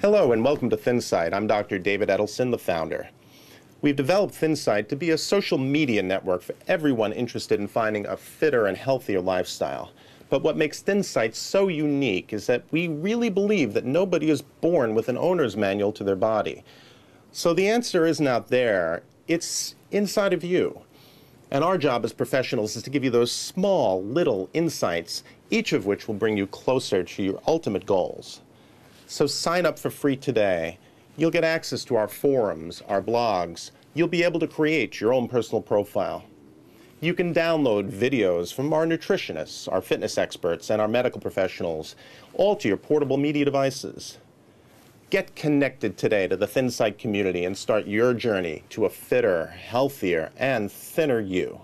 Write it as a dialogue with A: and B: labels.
A: Hello and welcome to ThinSight. I'm Dr. David Edelson, the founder. We've developed ThinSight to be a social media network for everyone interested in finding a fitter and healthier lifestyle. But what makes ThinSight so unique is that we really believe that nobody is born with an owner's manual to their body. So the answer isn't out there, it's inside of you. And our job as professionals is to give you those small, little insights, each of which will bring you closer to your ultimate goals. So sign up for free today. You'll get access to our forums, our blogs. You'll be able to create your own personal profile. You can download videos from our nutritionists, our fitness experts, and our medical professionals, all to your portable media devices. Get connected today to the ThinSight community and start your journey to a fitter, healthier, and thinner you.